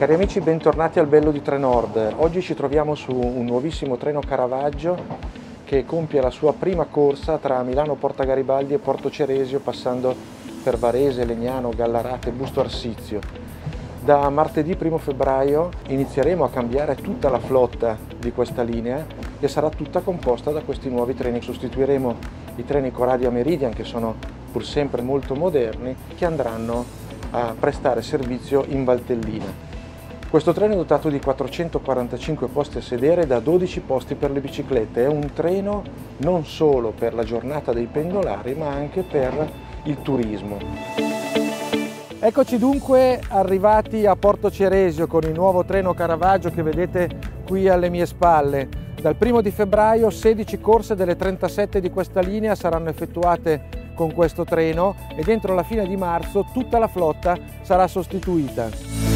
Cari amici, bentornati al Bello di Trenord. Oggi ci troviamo su un nuovissimo treno Caravaggio che compie la sua prima corsa tra Milano Porta Garibaldi e Porto Ceresio passando per Varese, Legnano, Gallarate e Busto Arsizio. Da martedì 1 febbraio inizieremo a cambiare tutta la flotta di questa linea e sarà tutta composta da questi nuovi treni. Sostituiremo i treni Coradia Meridian che sono pur sempre molto moderni che andranno a prestare servizio in Valtellina. Questo treno è dotato di 445 posti a sedere da 12 posti per le biciclette. È un treno non solo per la giornata dei pendolari ma anche per il turismo. Eccoci dunque arrivati a Porto Ceresio con il nuovo treno Caravaggio che vedete qui alle mie spalle. Dal 1 di febbraio 16 corse delle 37 di questa linea saranno effettuate con questo treno e dentro la fine di marzo tutta la flotta sarà sostituita.